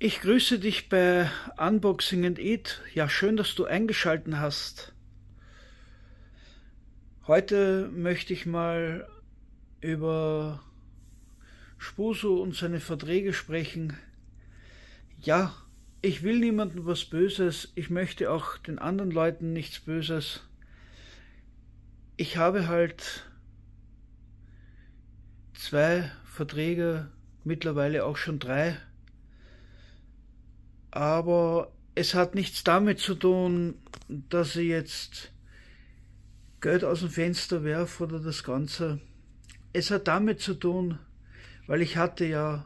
Ich grüße dich bei Unboxing and Eat. Ja, schön, dass du eingeschalten hast. Heute möchte ich mal über Spuso und seine Verträge sprechen. Ja, ich will niemandem was Böses. Ich möchte auch den anderen Leuten nichts Böses. Ich habe halt zwei Verträge, mittlerweile auch schon drei aber es hat nichts damit zu tun, dass ich jetzt Geld aus dem Fenster werfe oder das Ganze. Es hat damit zu tun, weil ich hatte ja,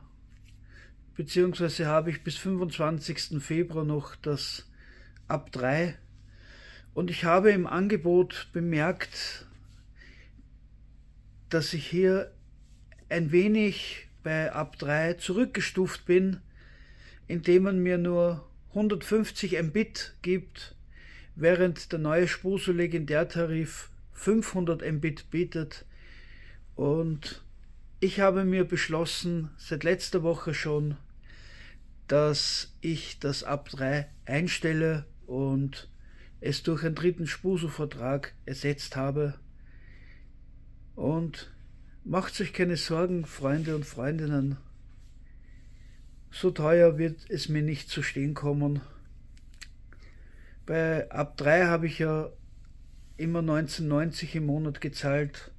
beziehungsweise habe ich bis 25. Februar noch das ab 3 und ich habe im Angebot bemerkt, dass ich hier ein wenig bei ab 3 zurückgestuft bin indem man mir nur 150 Mbit gibt, während der neue Spuso Legendärtarif 500 Mbit bietet. Und ich habe mir beschlossen, seit letzter Woche schon, dass ich das ab 3 einstelle und es durch einen dritten Spuso-Vertrag ersetzt habe. Und macht euch keine Sorgen, Freunde und Freundinnen. So teuer wird es mir nicht zu stehen kommen. Bei ab 3 habe ich ja immer 1990 im Monat gezahlt.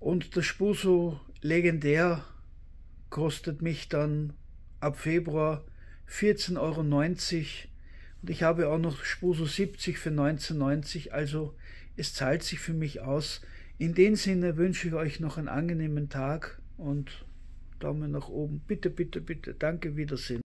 Und das Spuso legendär kostet mich dann ab Februar 14,90 Euro. Und ich habe auch noch Spuso 70 für 19,90. Also es zahlt sich für mich aus. In dem Sinne wünsche ich euch noch einen angenehmen Tag und Daumen nach oben. Bitte, bitte, bitte. Danke, Wiedersehen.